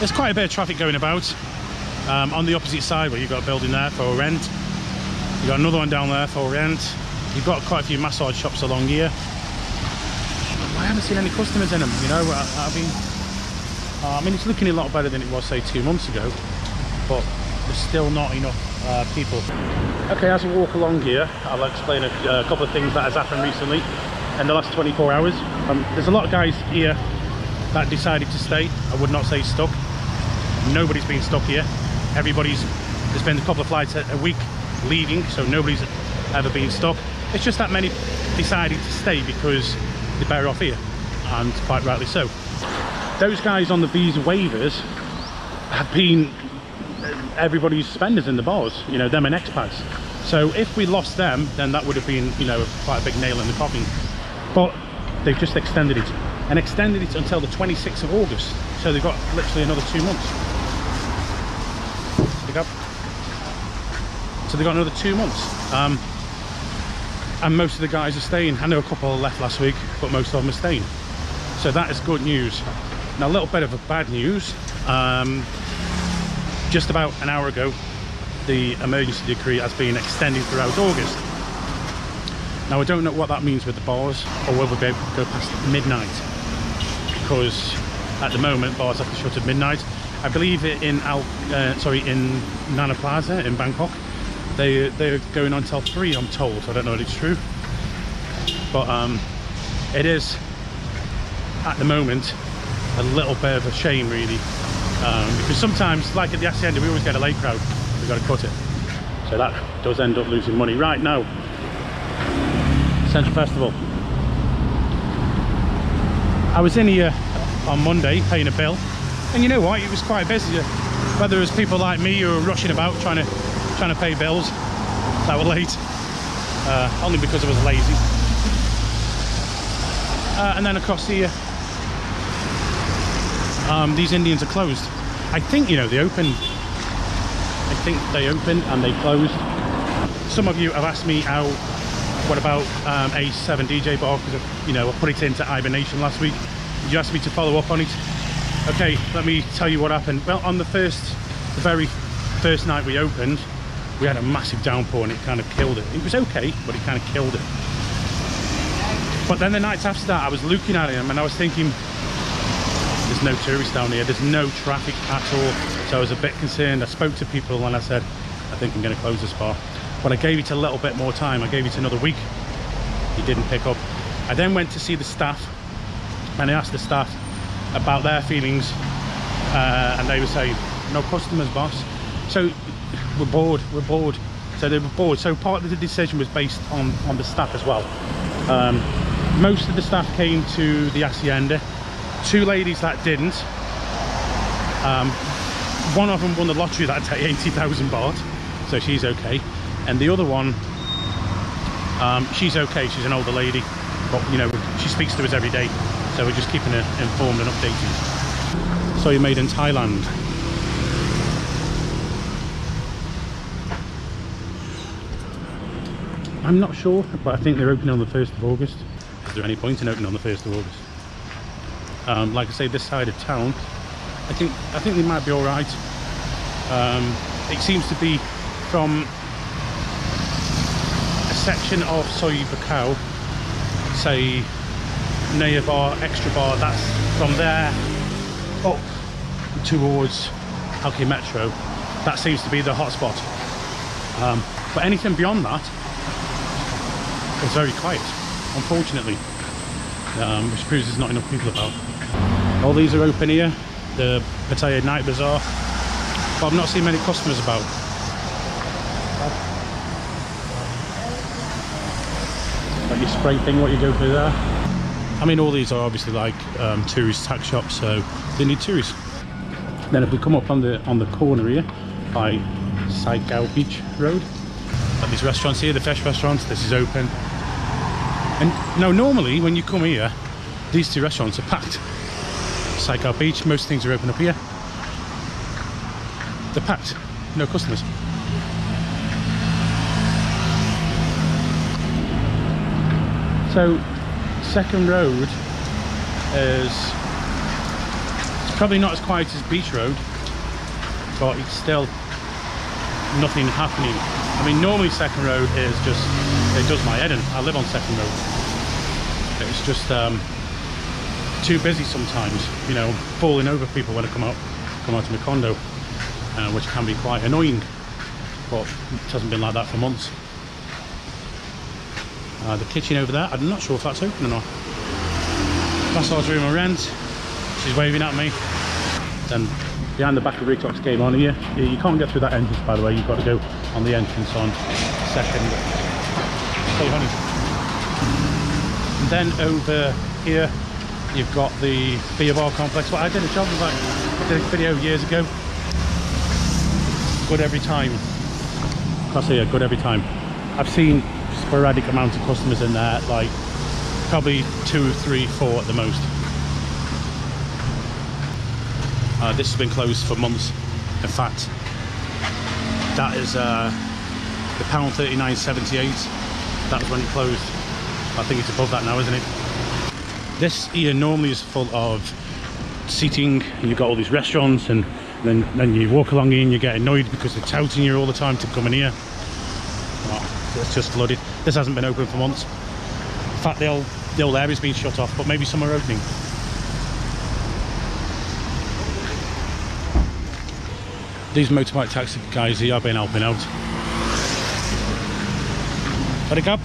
there's quite a bit of traffic going about. Um, on the opposite side where you've got a building there for rent. You've got another one down there for rent. You've got quite a few massage shops along here. I haven't seen any customers in them, you know. I, I mean, uh, I mean, it's looking a lot better than it was, say, two months ago, but there's still not enough uh, people. Okay, as we walk along here, I'll explain a, a, couple of things that has happened recently in the last 24 hours. Um, there's a lot of guys here that decided to stay. I would not say stuck. Nobody's been stuck here. Everybody's, there's been a couple of flights a, a week leaving, so nobody's ever been stuck. It's just that many decided to stay because they're better off here, and quite rightly so. Those guys on the visa waivers have been everybody's spenders in the bars, you know, them and expats. So if we lost them, then that would have been, you know, quite a big nail in the coffin. But they've just extended it and extended it until the 26th of August. So they've got literally another two months. So they've got another two months. Um, and most of the guys are staying. I know a couple left last week, but most of them are staying. So that is good news. Now a little bit of a bad news. Um, just about an hour ago, the emergency decree has been extended throughout August. Now I don't know what that means with the bars or whether we'll be able to go past midnight because at the moment bars have to shut at midnight. I believe in Al, uh, sorry, in Nana Plaza in Bangkok, they they're going on till three. I'm told. I don't know if it's true, but um, it is at the moment a little bit of a shame, really, um, because sometimes, like at the Hacienda, we always get a late crowd. We've got to cut it, so that does end up losing money. Right now, Central Festival. I was in here on Monday paying a bill and you know what, it was quite busy. Whether it was people like me who were rushing about trying to trying to pay bills that were late, uh, only because I was lazy. Uh, and then across here, um, these Indians are closed. I think, you know, they opened, I think they opened and they closed. Some of you have asked me how, what about um, A7 DJ bar, because, you know, I put it into hibernation last week. You asked me to follow up on it. Okay, let me tell you what happened. Well, on the first, the very first night we opened, we had a massive downpour and it kind of killed it. It was okay, but it kind of killed it. But then the nights after that, I was looking at him and I was thinking, there's no tourists down here, there's no traffic at all. So I was a bit concerned. I spoke to people and I said, I think I'm going to close this bar. But I gave it a little bit more time. I gave it another week. He didn't pick up. I then went to see the staff and I asked the staff about their feelings uh, and they were saying, no customers, boss. So we're bored, we're bored. So they were bored. So part of the decision was based on, on the staff as well. Um, most of the staff came to the Hacienda. Two ladies that didn't. Um, one of them won the lottery that day, 80,000 baht. So she's okay. And the other one, um, she's okay. She's an older lady. But, you know, she speaks to us every day. So we're just keeping it informed and updated. So you made in Thailand. I'm not sure, but I think they're opening on the 1st of August. Is there any point in opening on the 1st of August? Um, like I say, this side of town, I think I think they might be all right. Um, it seems to be from a section of Soi Buakhao, say Naya bar, extra bar, that's from there up towards LK Metro. That seems to be the hotspot. Um, but anything beyond that is very quiet, unfortunately. Um, which proves there's not enough people about. All these are open here, the Pattaya Night Bazaar, but I've not seen many customers about. Like your spray thing, what you go through there. I mean, all these are obviously like um, tourist tax shops, so they need tourists. Then if we come up on the on the corner here by Saikau Beach Road, at these restaurants here, the fish restaurants, this is open. And now normally when you come here, these two restaurants are packed. Saikau Beach, most things are open up here. They're packed, no customers. So second road is it's Probably not as quiet as Beach Road, but it's still nothing happening. I mean, normally Second Road is just, it does my head in. I live on Second Road. It's just um, too busy sometimes, you know, falling over people when I come out, come out to my condo, uh, which can be quite annoying, but it hasn't been like that for months. Uh, the kitchen over there, I'm not sure if that's open or not. Massage room on rent, she's waving at me. Then behind the back of Rooftop's came on here, you, can't get through that entrance by the way, you've got to go on the entrance on second. Hey honey. And then over here, you've got the beer bar complex. Well, I did a job that, I did a video years ago. Good every time. I say yeah, good every time. I've seen sporadic amount of customers in there, like probably two, three, four at the most. Uh, this has been closed for months. In fact, that is uh, the pound 39.78. That was when it closed. I think it's above that now, isn't it? This here normally is full of seating. You've got all these restaurants, and then then you walk along here and you get annoyed because they're touting you all the time to come in here. It's just flooded. This hasn't been open for months. In fact, the old the old area's been shut off, but maybe some are opening. These motorbike taxi guys here have been helping out. Ready, Gab?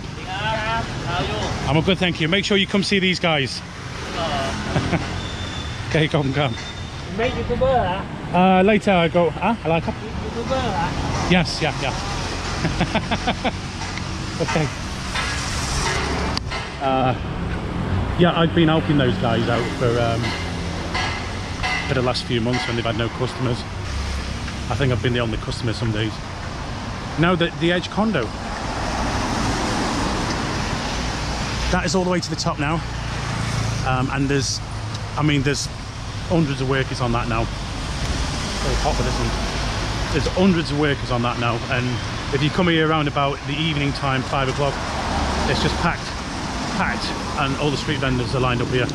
I'm a good, thank you. Make sure you come see these guys. okay, come, come. Make YouTuber hả? Uh, later I go, ah, I like it. YouTuber hả? Yes, yeah, yeah. okay. Uh, yeah, I've been helping those guys out for um, for the last few months when they've had no customers. I think I've been the only customer some days. Now the the Edge condo, that is all the way to the top now, um, and there's, I mean, there's hundreds of workers on that now. Very hot. There's hundreds of workers on that now, and if you come here around about the evening time, five o'clock, it's just packed, packed, and all the street vendors are lined up here.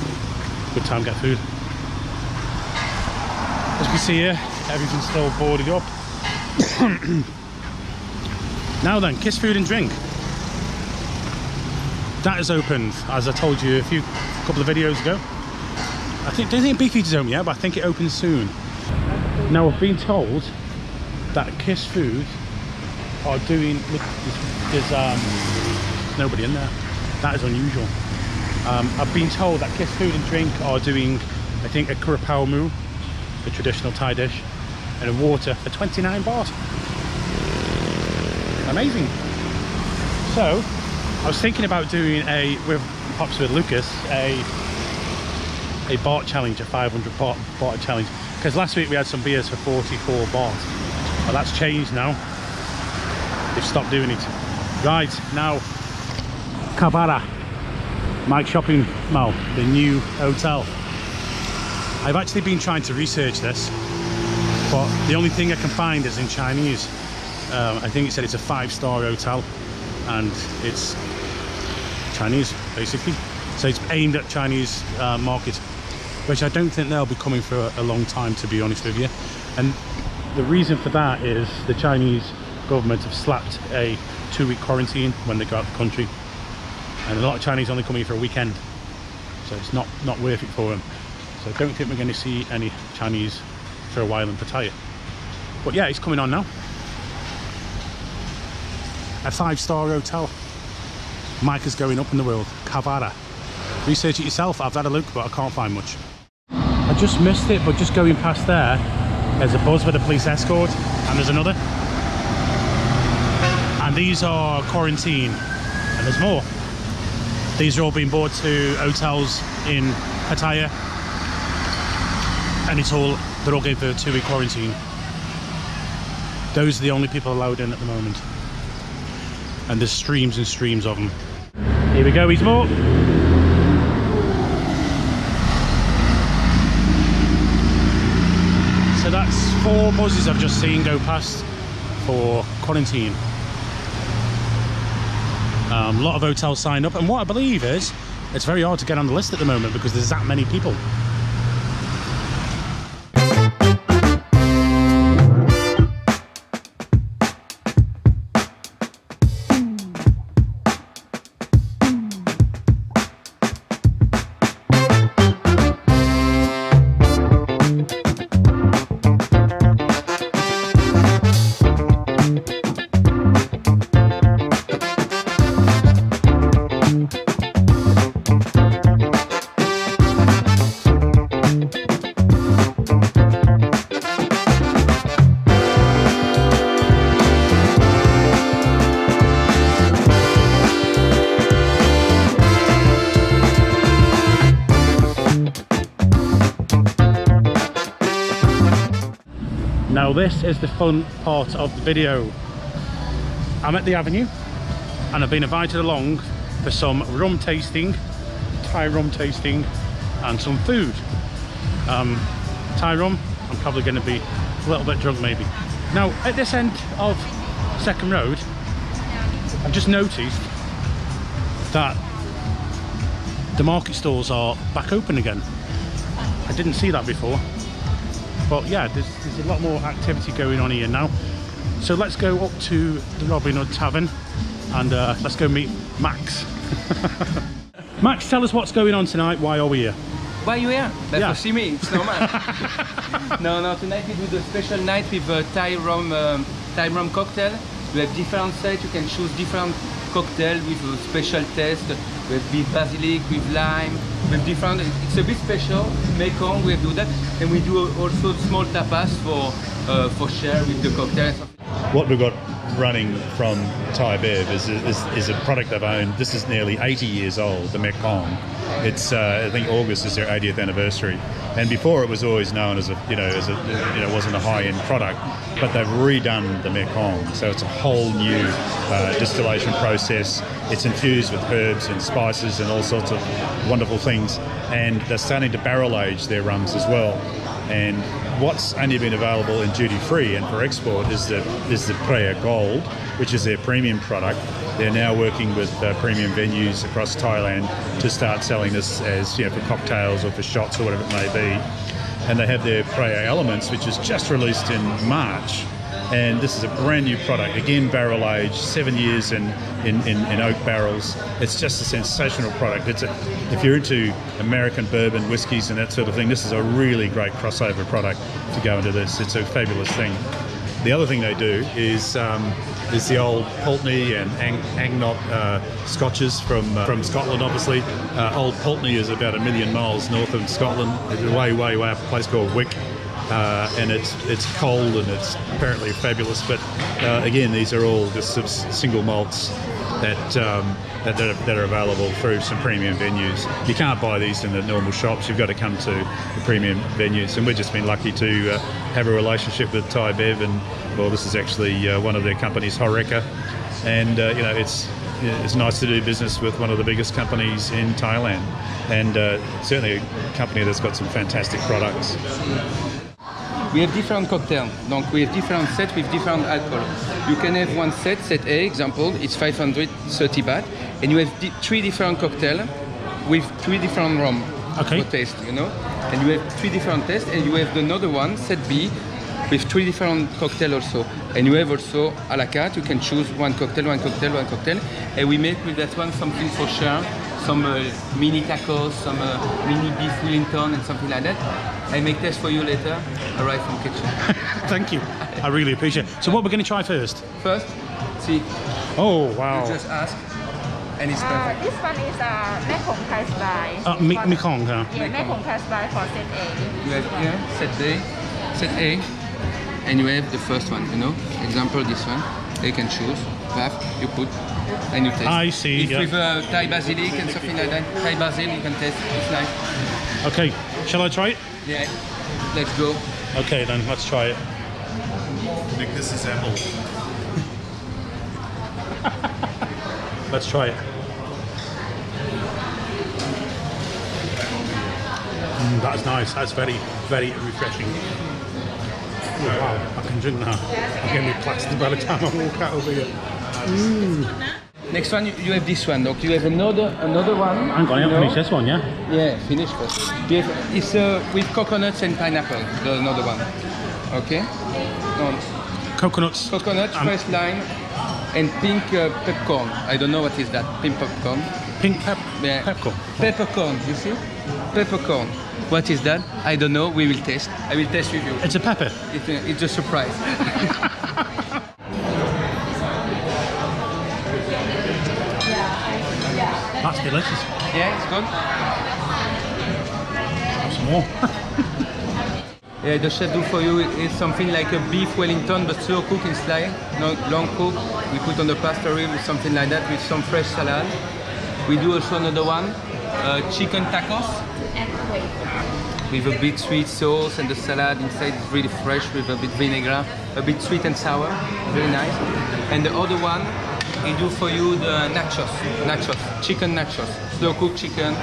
Good time to get food. As you can see here, everything's still boarded up. now then, Kiss Food and Drink. That is opened, as I told you a few a couple of videos ago. I think don't think is open yet, but I think it opens soon. Now I've been told that Kiss Food are doing look there's, um nobody in there. That is unusual. Um, I've been told that Kiss Food and Drink are doing I think a Kurapao Mu, the traditional Thai dish, and a water for 29 baht. Amazing. So I was thinking about doing a with pops with Lucas a a baht challenge, a 500 baht, baht challenge. Because last week we had some beers for 44 baht. Well, that's changed now. They've stopped doing it. Right now, Kabara, Mike Shopping Mall, the new hotel. I've actually been trying to research this, but the only thing I can find is in Chinese. Um, I think it said it's a five-star hotel, and it's Chinese basically. So it's aimed at Chinese uh, market, which I don't think they'll be coming for a long time, to be honest with you. And the reason for that is the Chinese government have slapped a two-week quarantine when they go out of the country, and a lot of Chinese only come here for a weekend, so it's not not worth it for them. So I don't think we're going to see any Chinese for a while in Pattaya. But yeah, it's coming on now. A five-star hotel. Mike is going up in the world. Kavara. Research it yourself. I've had a look, but I can't find much. I just missed it, but just going past there, there's a bus with a police escort, and there's another. And these are quarantine, and there's more. These are all being brought to hotels in Pattaya, and it's all they're all going for a two-week quarantine. Those are the only people allowed in at the moment, and there's streams and streams of them. Here we go, he's more. So that's four buses I've just seen go past for quarantine. A um, lot of hotels signed up, and what I believe is it's very hard to get on the list at the moment because there's that many people. Now this is the fun part of the video. I'm at the Avenue and I've been invited along for some rum tasting, Thai rum tasting and some food. Um, Thai rum, I'm probably going to be a little bit drunk maybe. Now at this end of Second Road, I've just noticed that the market stalls are back open again. I didn't see that before. But yeah, there's, there's a lot more activity going on here now. So let's go up to the Robin Hood Tavern and uh, let's go meet Max. Max, tell us what's going on tonight. Why are we here? Why are you here? That's Yeah. see me, it's normal. no, no, tonight we do the special night with a Thai rum, um, Thai rum cocktail. We have different sets, you can choose different cocktail with a special taste. with, basilic, with lime, with different, it's a bit special, Mekong, we do that. And we do also small tapas for, uh, for share with the cocktail. what we've got running from Thai Bev is, is, is a product they've owned. This is nearly 80 years old, the Mekong. It's uh, I think August is their 80th anniversary, and before it was always known as a you know as a you know wasn't a high-end product, but they've redone the Mekong, so it's a whole new uh, distillation process. It's infused with herbs and spices and all sorts of wonderful things, and they're starting to barrel age their rums as well. And what's only been available in duty free and for export is the is the Phraya Gold, which is their premium product. They're now working with uh, premium venues across Thailand to start selling this as you know for cocktails or for shots or whatever it may be. And they have their Phraya Elements, which is just released in March. And this is a brand new product, again barrel aged, seven years in, in, in, in oak barrels. It's just a sensational product. It's a, if you're into American bourbon, whiskies, and that sort of thing, this is a really great crossover product to go into this. It's a fabulous thing. The other thing they do is um, is the old Pulteney and Ang- anCnoc uh, scotches from uh, from Scotland. Obviously, uh, old Pulteney is about a million miles north of Scotland, way way way up a place called Wick uh, and it's it's cold and it's apparently fabulous. But uh, again, these are all just sort of single malts that, um, that that are, that are available through some premium venues. You can't buy these in the normal shops. You've got to come to the premium venues, and we've just been lucky to uh, have a relationship with Thai Bev, and well, this is actually uh, one of their companies, Horeca, and uh, you know it's it's nice to do business with one of the biggest companies in Thailand, and uh, certainly a company that's got some fantastic products. We have different cocktails. Donc we have different sets with different alcohol. You can have one set, set A, example, it's 530 baht, and you have di- three different cocktails with three different rum Okay. for taste, you know? And you have three different tests, and you have another one, set B, with three different cocktails also. And you have also a la carte, you can choose one cocktail, one cocktail, one cocktail. And we make with that one something for sure, some uh, mini tacos, some uh, mini beef Wellington, and something like that. I make test for you later, arrive from kitchen. Thank you. I really appreciate it. So what we're going to try first? First, see, Oh, you wow. just ask, and it's Uh, perfect. this one is uh, Mekong Thai style. Uh, Mi- For- Mekong, huh? Yeah, Mekong Thai style for set A. You have here set A, set A, and you have the first one. You know, example this one. They can choose. Paf, you put, and you taste. I see, If yeah. with uh, Thai basilic and something like that. Thai basil, you can taste. It's nice. Okay, shall I try it? Yeah. Let's go. Okay, then let's try it. Nick, this is apple. Let's try it. Mm, that's nice. That's very, very refreshing. Oh, wow, I can drink now. I'm going to be plastered by the time I walk out over here. Next one, you, have this one. Look, you have another another one. I'm going to finish this one, yeah? Yeah, finish first. You have- It's uh, with coconuts and pineapple. The another one. Okay. No, Coconuts. coconut, Um, fresh lime, and pink uh, peppercorn. I don't know what is that. Pink peppercorn. Pink pep Yeah. peppercorn. Peppercorn. You see? Peppercorn. What is that? I don't know. We will test. I will test with you. It's a pepper. It's a, it's a surprise. delicious. yeah, it's good. Have some more. Yeah, the chef do for you is something like a beef Wellington, but slow cook in style, not long cook. We put on the pasta rib, something like that, with some fresh salad. We do also another one, uh, chicken tacos. with a bit sweet sauce and the salad inside is really fresh with a bit vinegar, a bit sweet and sour, very nice. And the other one, we do for you the nachos, nachos, chicken nachos, slow cooked chicken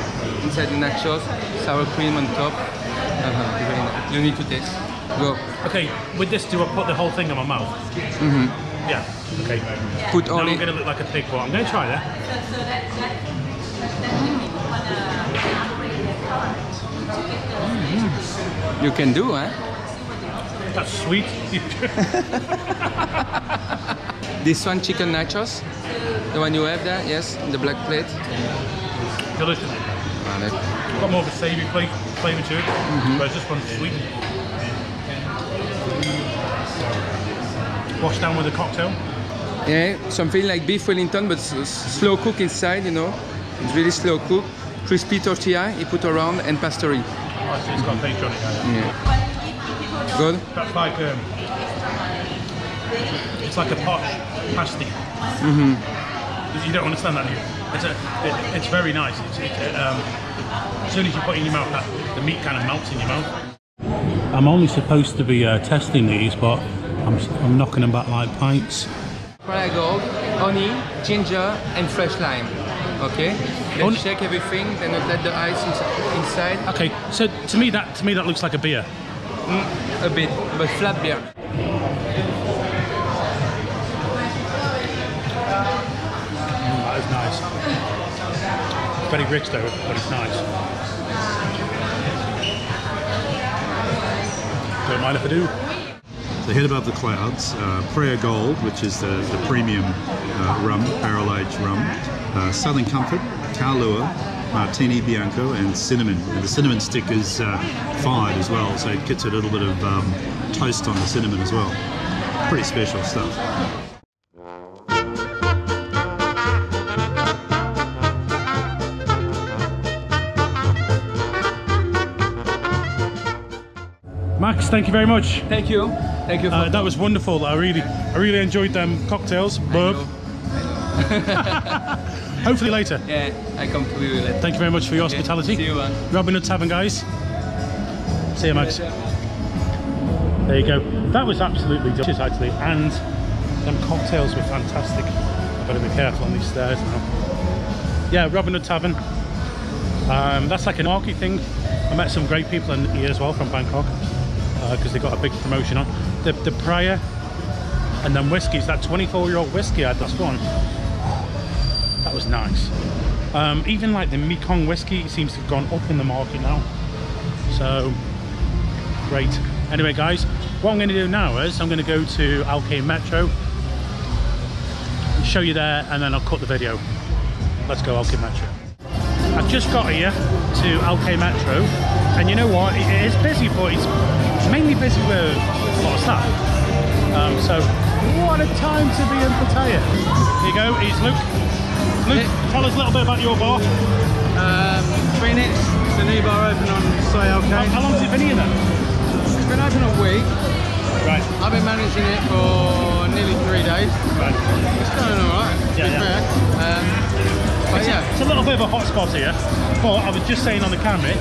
inside the nachos, sour cream on top. Uh-huh. You need to taste. Go. Okay, with this, do I put the whole thing in my mouth? Mm-hmm. Yeah. Okay. Put Now all I'm going to look like a pig, but I'm going to try that. You can do, eh? That's sweet. This one, chicken nachos. The one you have there, yes, the black plate. Delicious. Got more of a savoury flavor, flavour to it, Mm-hmm. whereas this one's sweet. Washed down with a cocktail. Yeah, something like beef Wellington, but slow cook inside, you know. It's really slow cook. Crispy tortilla, he put around, and pastry. Oh, so it's got bacon on it. Yeah. Good? That's like um, it's like a posh pasty. Mm-hmm. You don't understand that, do you? It's a, it, it's very nice. It's, it, it, um, as soon as you put it in your mouth, that, the meat kind of melts in your mouth. I'm only supposed to be uh, testing these, but I'm, I'm knocking them back like pints. Phraya gold, honey, ginger, and fresh lime. Okay? Then Honey- shake everything, then you let the ice ins- inside Okay, so to me that to me that looks like a beer. a bit, but flat beer. Very rich though, but it's nice. Don't mind if I do. The head above the clouds, uh, Phraya Gold, which is the, the premium uh, rum, barrel aged rum, uh, Southern Comfort, Kahlua, Martini Bianco, and cinnamon. And the cinnamon stick is uh, fired as well, so it gets a little bit of um, toast on the cinnamon as well. Pretty special stuff. Thank you very much. Thank you. Thank you Uh, that was wonderful. I really, I really enjoyed them cocktails. Bob. Hopefully later. Yeah, I come to you later. Thank you very much for your Okay, hospitality. see you, man. Robin Hood Tavern, guys. See you, Max. There you go. That was absolutely delicious, actually, and them cocktails were fantastic. I better be careful on these stairs now. Yeah, Robin Hood Tavern. Um, that's like an market thing. I met some great people in here as well from Bangkok because they got a big promotion on. The, the Prior and then whiskies, that 24 year old whiskey I had last one. That was nice. Um, even like the Mekong whiskey seems to have gone up in the market now. So great. Anyway, guys, what I'm going to do now is I'm going to go to LK Metro, show you there, and then I'll cut the video. Let's go LK Metro. I've just got here to LK Metro, and you know what? It is busy, but it's mainly busy with a lot of stuff. Um, so, what a time to be in Pattaya. Here you go, it's Luke. Luke, tell us a little bit about your bar. Um, Phoenix, a new bar open on Soy How, LK. how long has it been here then? It's been open a week. Right, I've been managing it for nearly three days. right. It's going alright, to Yeah, be yeah. fair. Um, but It's, yeah, a, it's a little bit of a hot spot here, but I was just saying on the camera,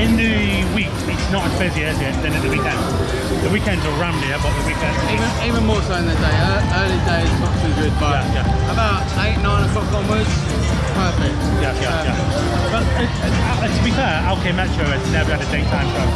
in the week it's not as busy as it than at the weekend. The weekends are rammed here, but the weekends even, even more so in the day. Ear- Early days not too good, but Yeah, yeah. about 8, 9 o'clock onwards, perfect. yeah, yeah, yeah. But uh, uh, to be fair, LK Metro has never had a daytime show.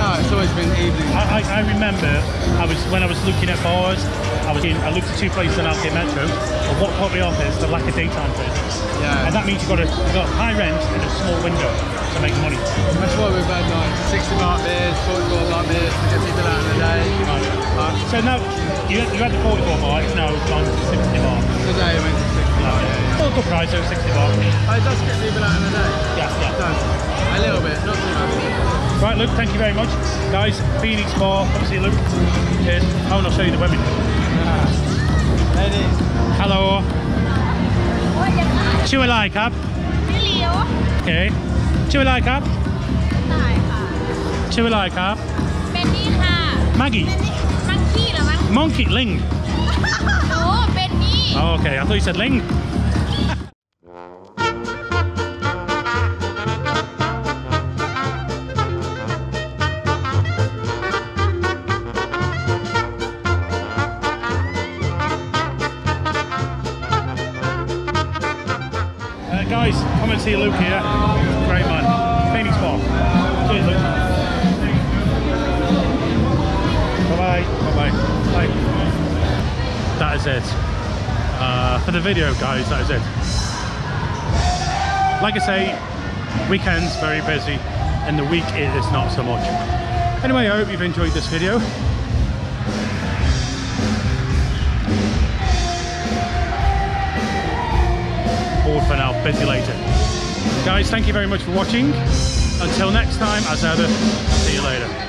No, it's always been evening. I, I, I remember I was when I was looking at bars, I was in, I looked at two places in LK Metro, and what put me off is the lack of daytime presence. Yeah. And that means you've got, a, you've got high rent and a small window to make money. That's why we've had like 60 mark beers, 44 mark beers to get people out in the day. Right. So now you, you had the 44 marks, now it's gone 60 mark. Today it went to 60 mark, yeah. yeah. Well, good price, was 60 mark. Oh, it does get people out in the day? Yeah, yeah. It does. A little bit, not too much. Right, Luke, thank you very much. Guys, Phoenix Bar, obviously Luke. Cheers. Oh, and I'll show you the women. Ladies. Ah, Hello. What do you like, Ab? Hello. Okay. ชื่ออะไรครับต่ายค่ะ ชื่ออะไรครับ เบนนี่ค่ะ มังกี้ มังคี้หรือมัง Monkey Ling โอ้เบนนี่ Oh, okay, I guys, come and see Luke here. That is it. Uh, for the video, guys, that is it. Like I say, weekends very busy, and the week it is not so much. Anyway, I hope you've enjoyed this video. Bored for now, busy later. Guys, thank you very much for watching. Until next time, as ever, see you later.